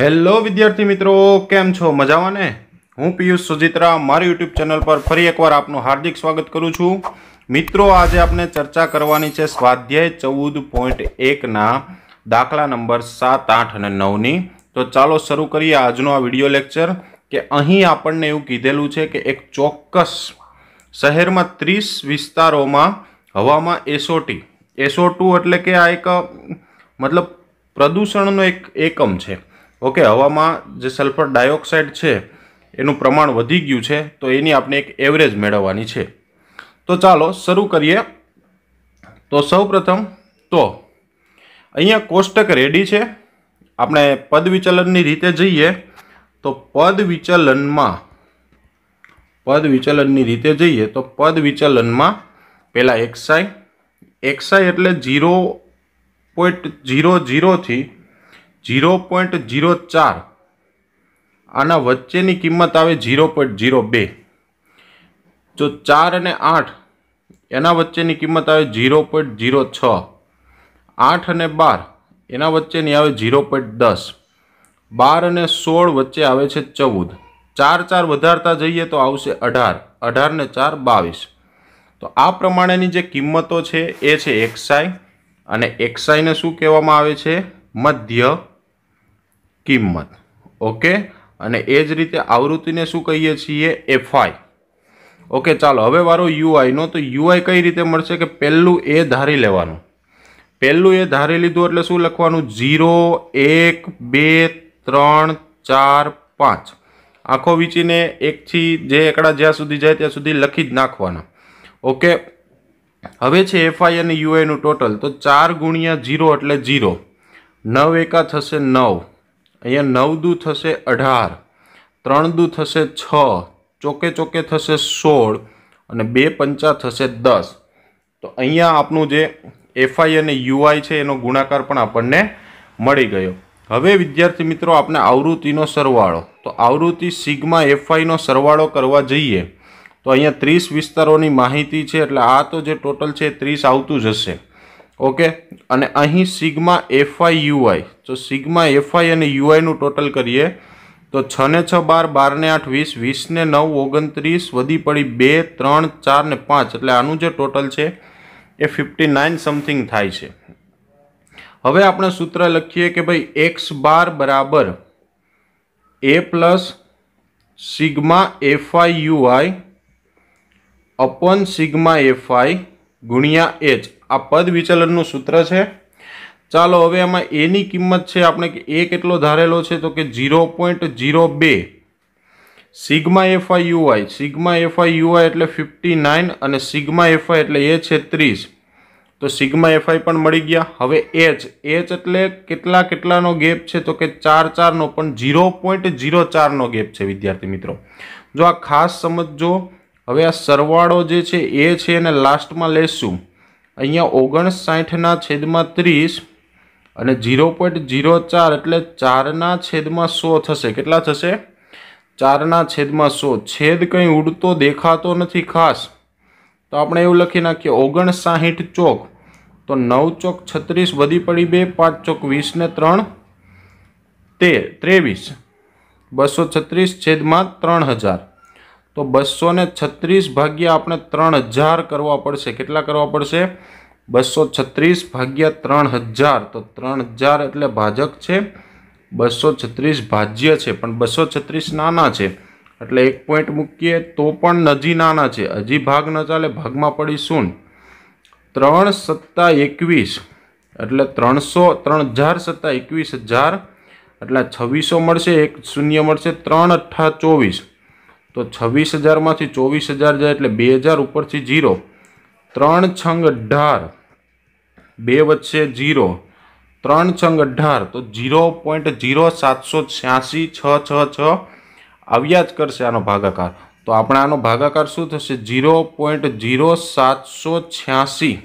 Hello વિદ્યાર્થી મિત્રો, કેમ છો? મજામાં ને? હું પિયુષ સુજિત્રા, મારી યુટ્યુબ ચેનલ પર ફરી એકવાર આપનું હાર્દિક સ્વાગત કરું છું. મિત્રો, આજે આપણે ચર્ચા કરવાની છે સ્વાધ્યાય ચૌદ પોઈન્ટ એકના દાખલા નંબર સાત, આઠ અને નવની તો ચાલો શરૂ કરીએ આજનો આ વીડિયો લેક્ચર, કે અહીં આપણને એવું કીધેલું છે કે એક ચોક્કસ શહેરમાં ત્રીસ વિસ્તારોમાં હવામાં એસઓટી એસઓ ટુ એટલે કે આ એક મતલબ પ્રદૂષણનો એક એકમ છે. ઓકે, હવામાં જે સલ્ફર ડાયોક્સાઇડ છે, એનું પ્રમાણ વધી ગયું છે, તો એની આપણે એક એવરેજ મેળવવાની છે. તો ચાલો શરૂ કરીએ. તો સૌપ્રથમ તો અહીંયા કોષ્ટક રેડી છે. આપણે પદ વિચલનની રીતે જઈએ. તો પદ વિચલનમાં, પદ વિચલનની રીતે જઈએ, તો પદ વિચલનમાં પહેલાં એક્સાઈ એક્સાઈ એટલે જીરો પોઈન્ટ ઝીરો જીરોથી જીરો પોઈન્ટ જીરો ચાર. આના વચ્ચેની કિંમત આવે જીરો પોઈન્ટ જીરો બે. જો ચાર અને આઠ, એના વચ્ચેની કિંમત આવે જીરો પોઈન્ટ જીરો છ. આઠ અને બાર, એના વચ્ચેની આવે જીરો પોઈન્ટ દસ. બાર અને સોળ વચ્ચે આવે છે ચૌદ. ચાર ચાર વધારતા જઈએ તો આવશે અઢાર. અઢાર ને ચાર બાવીસ. તો આ પ્રમાણેની જે કિંમતો છે એ છે એક્સાઈ અને એક્સાઈને શું કહેવામાં આવે છે? મધ્ય કિંમત. ઓકે? અને એ જ રીતે આવૃત્તિને શું કહીએ છીએ? એફઆઈ ઓકે, ચાલો, હવે વારો યુઆઈનો તો યુઆઈ કઈ રીતે મળશે કે પહેલું એ ધારી લેવાનું? પહેલું એ ધારી લીધું એટલે શું લખવાનું? ઝીરો, એક, બે, ત્રણ, ચાર, પાંચ. આંખો વીંચીને એકથી જે એકડા જ્યાં સુધી જાય ત્યાં સુધી લખી જ નાખવાના. ઓકે? હવે છે એફઆઈ અને યુઆઈનું ટોટલ. તો ચાર ગુણ્યા ઝીરો એટલે ઝીરો. નવ એકા થશે નવ. અહીંયા નવ દુ થશે અઢાર, ત્રણ દુ થશે છ, ચોકે ચોકે થશે સોળ અને બે પંચા થશે દસ. તો અહીંયા આપણું જે એફઆઈ અને યુઆઈ છે એનો ગુણાકાર પણ આપણને મળી ગયો. હવે વિદ્યાર્થી મિત્રો આપણે આવૃત્તિનો સરવાળો. તો આવૃત્તિ સિગ્મા એફઆઈનો સરવાળો કરવા જઈએ. તો અહીંયા ત્રીસ વિસ્તારોની માહિતી છે, એટલે આ તો જે ટોટલ છે ત્રીસ આવતું જ હશે ઓકે? અને અહીં સિગ્મા એફઆઈ યુઆઈ. તો સિગ્મા એફઆઈ અને યુઆઈનું ટોટલ કરીએ. તો છ ને છ બાર બાર ને આઠ વીસ વીસ ને નવ ઓગણત્રીસ, વધી પડી બે, ત્રણ, ચાર ને પાંચ. એટલે આનું જે ટોટલ છે એ ફિફ્ટી નાઇન સમથિંગ થાય છે. હવે આપણે સૂત્ર લખીએ કે ભાઈ એક્સ બાર બરાબર A plus sigma FI UI upon sigma FI ગુણ્યા એચ. આ પદ વિચલનનું સૂત્ર છે. ચાલો હવે એમાં એની કિંમત છે આપણે કે એ કેટલો ધારેલો છે તો કે ઝીરો પોઈન્ટ ઝીરો બે. Sigma FI UI sigma FI UI એટલે ફિફ્ટી નાઇન અને સિગ્મા એફઆઈ એટલે એ છે ત્રીસ. તો સિગ્મા એફઆઈ પણ મળી ગયા. હવે એચ. એચ એટલે કેટલા કેટલાનો ગેપ છે તો કે ચાર ચારનો પણ ઝીરો પોઈન્ટ ઝીરો ચારનો ગેપ છે, વિદ્યાર્થી મિત્રો. જો આ ખાસ સમજજો, હવે આ સરવાળો જે છે એ છે એને લાસ્ટમાં લેશું. અહીંયા ઓગણસાઠના છેદમાં ત્રીસ અને ઝીરો પોઈન્ટ ઝીરો ચાર એટલે ચારના છેદમાં સો થશે. કેટલા થશે? ચારના છેદમાં સો. છેદ કંઈ ઉડતો દેખાતો નથી ખાસ. તો આપણે એવું લખી નાખીએ ઓગણસાઠ ચોક. તો નવ ચોક છત્રીસ, વધી પડી બે, પાંચ ચોક વીસ ને ત્રણ, તેર, ત્રેવીસ. બસો છત્રીસ છેદમાં ત્રણ હજાર. તો બસો છત્રીસ ભાગ્યા આપણે ત્રણ હજાર કરવા પડશે. કેટલા કરવા પડશે? બસો છત્રીસ ભાગ્યા ત્રણ હજાર. તો ત્રણ હજાર એટલે ભાજક છે. બસો છત્રીસ ભાજ્ય છે. પણ બસો છત્રીસ નાના છે. એટલે એક પોઈન્ટ મૂકીએ તો પણ નજી નાના છે. હજી ભાગ ન ચાલે, ભાગમાં પડી શું ત્રણ સત્તા એકવીસ. એટલે ત્રણસો, ત્રણ હજાર સત્તા એકવીસ હજાર. એટલે છવ્વીસો મળશે, એક શૂન્ય મળશે, ત્રણ અઠ્ઠા ચોવીસ. તો છવ્વીસ હજારમાંથી ચોવીસ હજાર જાય એટલે બે હજાર ઉપરથી જીરો ત્રણ છંગ અઢાર બે વચ્ચે જીરો ત્રણ છંગ અઢાર તો જીરો પોઈન્ટ જીરો સાતસો છ્યાસી છ છ છ આવ્યા જ કરશે આનો ભાગાકાર. તો આપણે આનો ભાગાકાર શું થશે? જીરો પોઈન્ટ જીરો સાતસો છ્યાસી.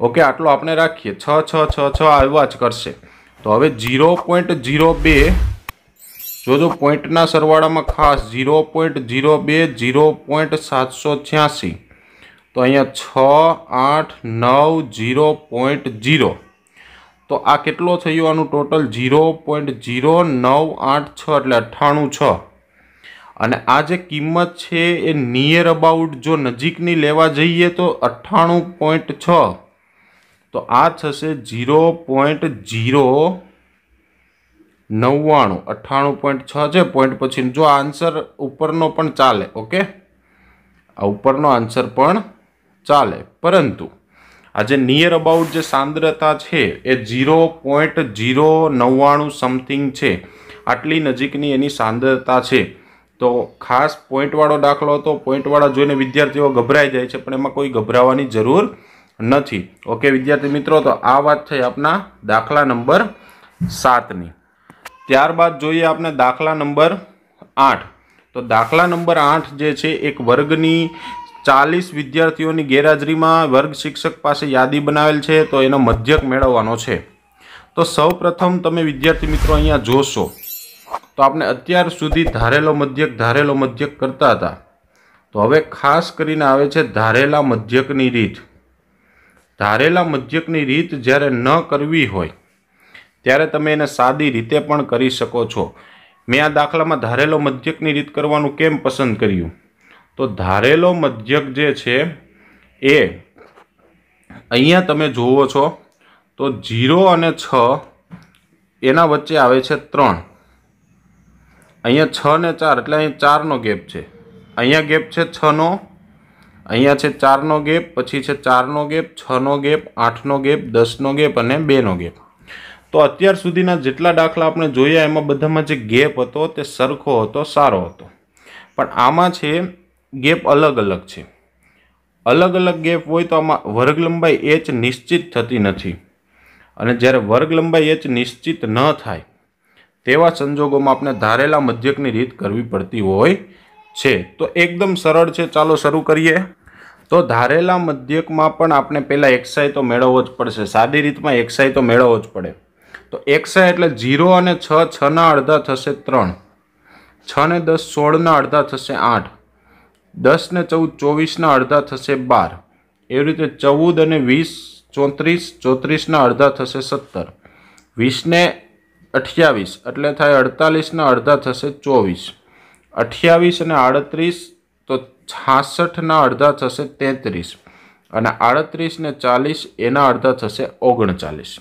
ઓકે, આટલો આપણે રાખીએ. છ છ છ છ આવ્યા જ કરશે. તો હવે જીરો પોઈન્ટ જીરો બે. જોજો, પોઈન્ટના સરવાળામાં ખાસ. ઝીરો પોઈન્ટ જીરો બે જીરો પોઈન્ટ સાતસો છ્યાસી. તો અહીંયા છ, આઠ, નવ જીરો પોઈન્ટ જીરો તો આ કેટલો થયો? આનું ટોટલ જીરો પોઈન્ટ જીરો નવ, આઠ, છ, એટલે અઠ્ઠાણું, છ. અને આ જે કિંમત છે એ નિયર અબાઉટ જો નજીકની લેવા જઈએ તો અઠ્ઠાણું પોઈન્ટ છ. તો આ થશે ઝીરો પોઈન્ટ ઝીરો, નવ્વાણું. અઠ્ઠાણું પોઈન્ટ છ છે, પોઈન્ટ પછી જો આન્સર ઉપરનો પણ ચાલે ઓકે આ ઉપરનો આન્સર પણ ચાલે. પરંતુ આજે નિયર અબાઉટ જે સાંદ્રતા છે એ ઝીરો પોઈન્ટ ઝીરો નવ્વાણું સમથિંગ છે. આટલી નજીકની એની સાંદ્રતા છે. તો ખાસ પોઈન્ટવાળો દાખલો હતો. પોઈન્ટવાળા જોઈને વિદ્યાર્થીઓ ગભરાઈ જાય છે, પણ એમાં કોઈ ગભરાવાની જરૂર નથી. ઓકે વિદ્યાર્થી મિત્રો, તો આ વાત થઈ આપના દાખલા નંબર સાતની. ત્યારબાદ જોઈએ આપણે દાખલા નંબર આઠ. તો દાખલા નંબર આઠ જે છે, એક વર્ગની ચાલીસ વિદ્યાર્થીઓની ગેરહાજરીમાં વર્ગ શિક્ષક પાસે યાદી બનાવેલ છે, તો એનો મધ્યક મેળવવાનો છે. તો સૌ તમે વિદ્યાર્થી મિત્રો અહીંયા જોશો. તો આપણે અત્યાર સુધી ધારેલો મધ્યક ધારેલો મધ્યક કરતા હતા. તો હવે ખાસ કરીને આવે છે ધારેલા મધ્યકની રીત. ધારેલા મધ્યકની રીત જ્યારે ન કરવી હોય, ત્યારે તમે એને સાદી રીતે પણ કરી શકો છો. મેં આ દાખલામાં ધારેલો મધ્યકની રીત કરવાનું કેમ પસંદ કર્યું? તો ધારેલો મધ્યક જે છે, એ અહીંયા તમે જુઓ છો, તો જીરો અને છ એના વચ્ચે આવે છે ત્રણ. અહીંયા છ ને ચાર, એટલે અહીં ચારનો ગેપ છે. અહીંયા ગેપ છે છનો, અહીંયા છે ચારનો ગેપ, પછી છે ચારનો ગેપ, છનો ગેપ, આઠનો ગેપ, દસનો ગેપ અને બેનો ગેપ. તો અત્યાર સુધીના જેટલા દાખલા આપણે જોયા, એમાં બધામાં જે ગેપ હતો તે સરખો હતો, સારો હતો. પણ આમાં છે ગેપ અલગ અલગ છે. અલગ અલગ ગેપ હોય તો આમાં વર્ગ લંબાઈ એચ નિશ્ચિત થતી નથી. અને જ્યારે વર્ગ લંબાઈ એચ નિશ્ચિત ન થાય, તેવા સંજોગોમાં આપણે ધારેલા મધ્યકની રીત કરવી પડતી હોય છે. તો એકદમ સરળ છે. ચાલો શરૂ કરીએ. તો ધારેલા મધ્યકમાં પણ આપણે પહેલાં એક્સાઈ તો મેળવવો જ પડશે. સાદી રીતમાં એક્સાઈ તો મેળવવો જ પડે. તો એક્સાઈ એટલે ઝીરો અને છ છના અડધા થશે ત્રણ. છ ને દસ સોળના અડધા થશે આઠ. દસ ને ચૌદ ચોવીસના અડધા થશે બાર. એવી રીતે ચૌદ અને વીસ ચોત્રીસ, ચોત્રીસના અડધા થશે સત્તર. વીસને અઠ્યાવીસ, એટલે થાય અડતાલીસના અડધા થશે ચોવીસ. અઠ્યાવીસ અને આડત્રીસ તો છાસઠના અડધા થશે તેત્રીસ. અને આડત્રીસ ને ચાલીસ, એના અડધા થશે ઓગણચાલીસ.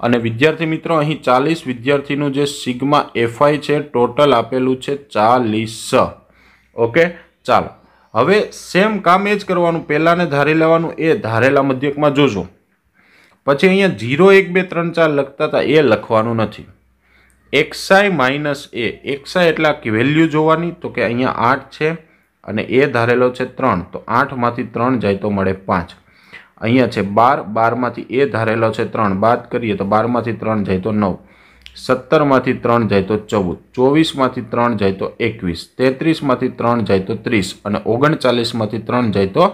અને વિદ્યાર્થી મિત્રો, અહીં ચાલીસ વિદ્યાર્થીનું જે સિગ્મા એફઆઈ છે, ટોટલ આપેલું છે ચાલીસ. ઓકે? ચાલો. હવે સેમ કામ એ જ કરવાનું. પહેલાંને ધારી લેવાનું. એ ધારેલા મધ્યકમાં જોજો. પછી અહીંયા જીરો એક, બે, ત્રણ, ચાર લખતા હતા. એ લખવાનું નથી. એક્સઆઈ માઇનસ એ એક્સઆઈ એટલે આખી વેલ્યુ જોવાની. તો કે અહીંયા આઠ છે અને એ ધારેલો છે ત્રણ. તો આઠમાંથી ત્રણ જાય તો મળે પાંચ. અહીંયા છે બાર. બારમાંથી એ ધારેલો છે ત્રણ. બાદ કરીએ તો બારમાંથી ત્રણ જાય તો નવ. સત્તરમાંથી ત્રણ જાય તો ચૌદ, ચોવીસમાંથી ત્રણ જાય તો એકવીસ, તેત્રીસમાંથી ત્રણ જાય તો ત્રીસ અને ઓગણચાલીસમાંથી ત્રણ જાય તો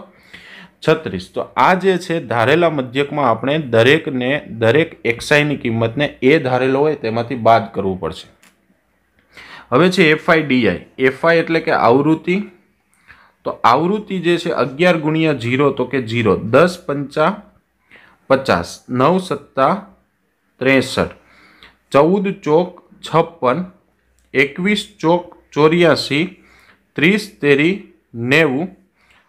છત્રીસ. તો આ જે છે, ધારેલા મધ્યકમાં આપણે દરેકને, દરેક એક્સાઈની કિંમતને એ ધારેલો હોય તેમાંથી બાદ કરવું પડશે. હવે છે એફઆઈ ડીઆઈ એફઆઈ એટલે કે આવૃત્તિ. તો આવૃત્તિ જે છે, અગિયાર ગુણ્યા જીરો તો કે જીરો દસ પંચા પચાસ, નવ સત્તા ત્રેસઠ. ચૌદ ચોક છપ્પન, એકવીસ ચોક ચોર્યાસી, ત્રીસ તેરી નેવું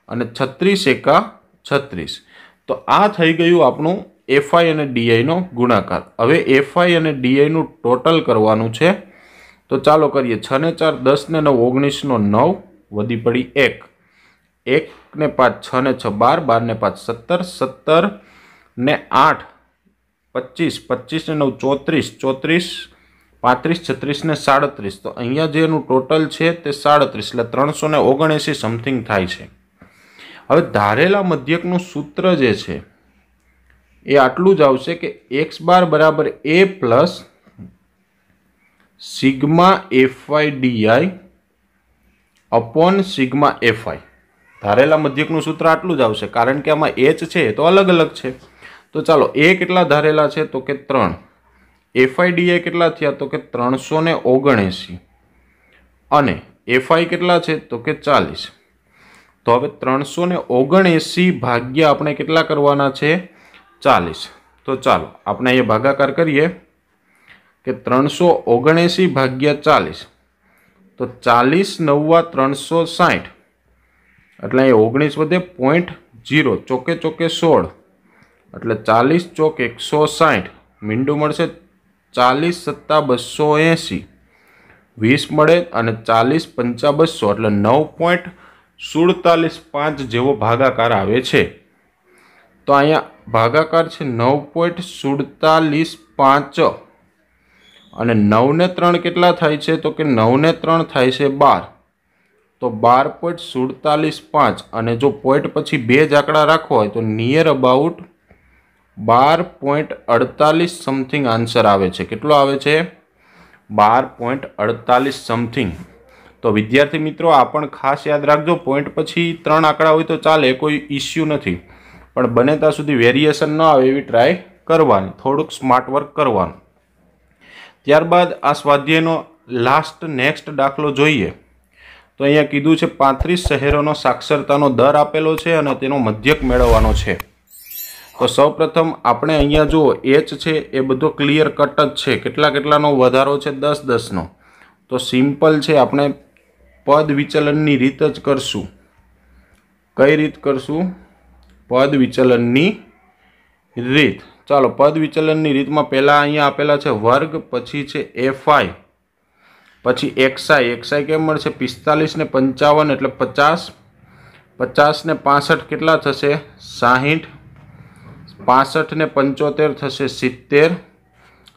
અને છત્રીસ એકા છત્રીસ. તો આ થઈ ગયું આપણું એફઆઈ અને ડીઆઈનો ગુણાકાર. હવે એફઆઈ અને ડીઆઈનું ટોટલ કરવાનું છે. તો ચાલો કરીએ. છ ને ચાર, દસ ને નવ ઓગણીસનો નવ, વધી પડી એક. એક ને પાંચ, છ ને છ, બાર બાર ને પાંચ, સત્તર સત્તર ને આઠ પચીસ પચીસ ને નવ, ચોત્રીસ ચોત્રીસ, પાંત્રીસ, છત્રીસ ને સાડત્રીસ. તો અહીંયા જે એનું ટોટલ છે તે સાડત્રીસ, એટલે ત્રણસો ને ઓગણએંસી સમથિંગ થાય છે. હવે ધારેલા મધ્યકનું સૂત્ર જે છે, એ આટલું જ આવશે કે એક્સ બાર બરાબર A plus sigma FI DI upon sigma FI ધારેલા મધ્યકનું સૂત્ર આટલું જ આવશે, કારણ કે આમાં એચ છે તો અલગ અલગ છે. તો ચાલો, એ કેટલા ધારેલા છે? તો કે ત્રણ. એફઆઈડીએ કેટલા થયા? તો કે ત્રણસો ને ઓગણએંસી. અને એફઆઈ કેટલા છે? તો કે ચાલીસ. તો હવે ત્રણસો ને ઓગણએંસી ભાગ્યા આપણે કેટલા કરવાના છે? ચાલીસ. તો ચાલો, આપણે અહીંયા ભાગાકાર કરીએ કે ત્રણસો ઓગણએંસી ભાગ્યા ચાલીસ. તો ચાલીસ નવ્વા ત્રણસો સાઠ. એટલે અહીં ઓગણીસ વધે પોઈન્ટ જીરો ચોકે ચોકે સોળ. એટલે ચાલીસ ચોક એકસો સાઠ. મીંડું મળશે ચાલીસ સત્તા બસો એંસી. વીસ મળે અને ચાલીસ પંચા બસો, એટલે નવ પોઈન્ટ સુડતાલીસ પાંચ જેવો ભાગાકાર આવે છે. તો અહીંયા ભાગાકાર છે નવ પોઈન્ટ સુડતાલીસ પાંચ. અને નવને ત્રણ કેટલા થાય છે? તો કે નવને ત્રણ થાય છે બાર. તો બાર પોઈન્ટ સુડતાલીસ પાંચ. અને જો પોઈન્ટ પછી બે જ આંકડા રાખવા હોય તો નિયર અબાઉટ બાર પોઈન્ટ અડતાલીસ સમથિંગ આન્સર આવે છે. કેટલો આવે છે? બાર પોઈન્ટ અડતાલીસ સમથિંગ તો વિદ્યાર્થી મિત્રો, આ પણ ખાસ યાદ રાખજો પોઈન્ટ પછી ત્રણ આંકડા હોય તો ચાલે કોઈ ઇસ્યુ નથી. પણ બને ત્યાં સુધી વેરિએશન ન આવે એવી ટ્રાય કરવાની, થોડુંક સ્માર્ટ વર્ક કરવાનું. ત્યારબાદ આ સ્વાધ્યાયનો લાસ્ટ નેક્સ્ટ દાખલો જોઈએ. તો અહીંયા કીધું છે, પાંત્રીસ શહેરોનો સાક્ષરતાનો દર આપેલો છે અને તેનો મધ્યક મેળવવાનો છે. તો સૌપ્રથમ આપણે અહીંયા જુઓ એચ છે એ બધો ક્લિયર કટ જ છે. કેટલા કેટલાનો વધારો છે? દસ દસનો. તો સિમ્પલ છે, આપણે પદ વિચલનની રીત જ કરશું. કઈ રીત કરશું? પદ વિચલનની રીત. ચાલો, પદ વિચલનની રીતમાં પહેલાં અહીંયા આપેલા છે વર્ગ, પછી છે એફઆઈ પછી એક્સઆઈ એક્સઆઈ કેમ મળશે? પિસ્તાલીસ ને પંચાવન એટલે પચાસ. પચાસ ને પાસઠ કેટલા થશે? સાહીઠ. પાસઠ ને પંચોતેર થશે સિત્તેર.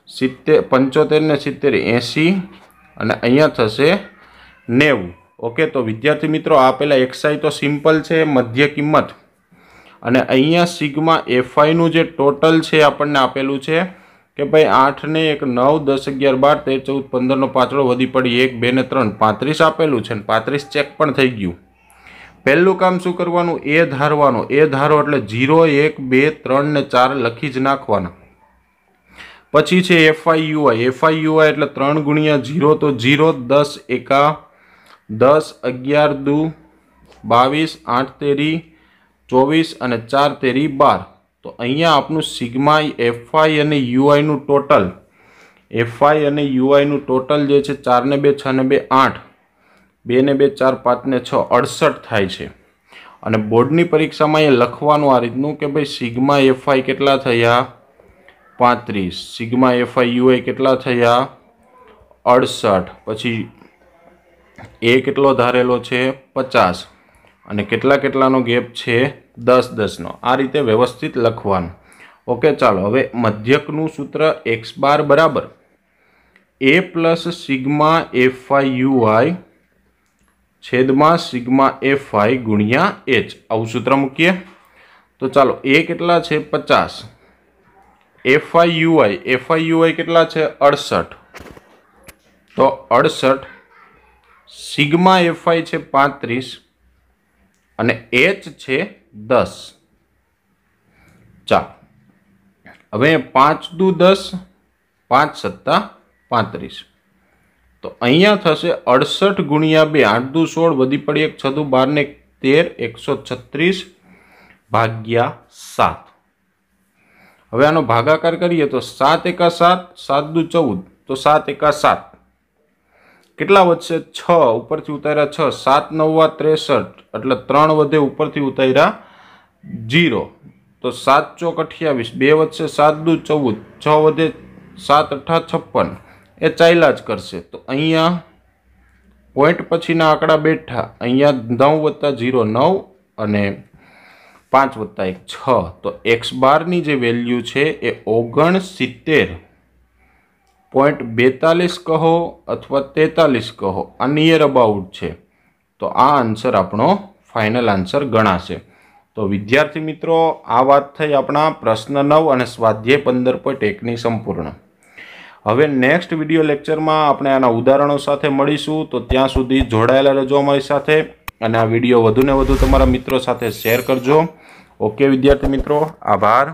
સિત્તેર, પંચોતેર ને સિત્તેર એંસી અને અહીંયા થશે નેવું. ઓકે, તો વિદ્યાર્થી મિત્રો આપેલા એક્સાઈ તો સિમ્પલ છે, મધ્ય કિંમત. અને અહીંયા સિગમાં એફઆઈનું જે ટોટલ છે, આપણને આપેલું છે કે ભાઈ આઠને એક નવ, દસ અગિયાર બાર, તેર, ચૌદ પંદરનો પાછળો વધી પડી એક, બે ને ત્રણ. પાંત્રીસ આપેલું છે ને, પાંત્રીસ ચેક પણ થઈ ગયું. પહેલું કામ શું કરવાનું? એ ધારવાનો. એ ધારો એટલે જીરો એક, બે, ત્રણ ને ચાર લખી જ નાખવાના. પછી છે એફઆઈ યુઆઈ એફઆઈ યુઆઈ એટલે ત્રણ ગુણ્યા જીરો તો જીરો દસ, એકા, દસ, અગિયાર, દુ, બાવીસ, આઠ, તેરી, ચોવીસ અને ચાર, તેરી, બાર. તો અહીંયા આપણું સિગ્મા, એફઆઈ અને યુઆઈનું ટોટલ. એફઆઈ અને યુઆઈનું ટોટલ જે છે ચાર ને બે છ ને બે, આઠ. બે ને બે, ચાર પાંચ ને છ, અડસઠ થાય છે. અને બોર્ડની પરીક્ષામાં એ લખવાનું આ રીતનું કે ભાઈ સિગ્મા એફઆઈ કેટલા થયા? પાંત્રીસ. સિગ્મા એફઆઈ યુઆઈ કેટલા થયા? અડસઠ. પછી એ કેટલો ધારેલો છે? પચાસ. અને કેટલા કેટલાનો ગેપ છે? દસ દસનો. આ રીતે વ્યવસ્થિત લખવાનું. ઓકે, ચાલો. હવે મધ્યકનું સૂત્ર એક્સ બાર બરાબર. A plus sigma FI UI છેદમાં સિગ્મા એફ આઈ ગુણ્યા એચ. આવું સૂત્ર મૂકીએ. તો ચાલો, એ કેટલા છે? પચાસ. F I. UI F I UI કેટલા છે? અડસઠ. તો અડસઠ સિગ્મા એફઆઈ છે પાંત્રીસ અને એચ છે દસ. ચાલો, હવે પાંચ દુ દસ, પાંચ સત્તા પાંત્રીસ. તો અહીંયા થશે અડસઠ ગુણ્યા બે, આઠ દુ સોળ, વધી પડી એક છદુ બાર ને તેર, એકસો છત્રીસ ભાગ્યા સાત. હવે આનો ભાગાકાર કરીએ તો સાત એકા સાત સાત દુ ચૌદ, તો સાત એકા સાત. કેટલા વધશે? છ, ઉપરથી ઉતાર્યા છ, સાત નવવા ત્રેસઠ, એટલે ત્રણ વધે ઉપરથી ઉતાર્યા જીરો. તો સાત ચોક અઠ્યાવીસ, બે વધશે સાત દુ ચૌદ, છ વધે સાત અઠા છપ્પન. એ ચાલ્યા જ કરશે. તો અહીંયા પોઈન્ટ પછીના આંકડા બેઠા. અહીંયા નવ વત્તા જીરો નવ અને પાંચ વત્તા એક છ. તો એક્સ બારની જે વેલ્યુ છે એ ઓગણ સિત્તેર પોઈન્ટ બેતાલીસ કહો અથવા તેતાલીસ કહો. આ નિયર અબાઉટ છે. તો આ આન્સર આપણો ફાઇનલ આન્સર ગણાશે. તો વિદ્યાર્થી મિત્રો, આ વાત થઈ આપણા પ્રશ્ન નવ અને સ્વાધ્યાય પંદર પોઈન્ટ એકની સંપૂર્ણ. હવે નેક્સ્ટ વીડિયો લેક્ચરમાં આપણે આના ઉદાહરણો સાથે મળીશું. તો ત્યાં સુધી જોડાયેલા રહેજો અમારી સાથે અને આ વીડિયો વધુને વધુ તમારા મિત્રો સાથે શેર કરજો. ઓકે વિદ્યાર્થી મિત્રો, આભાર.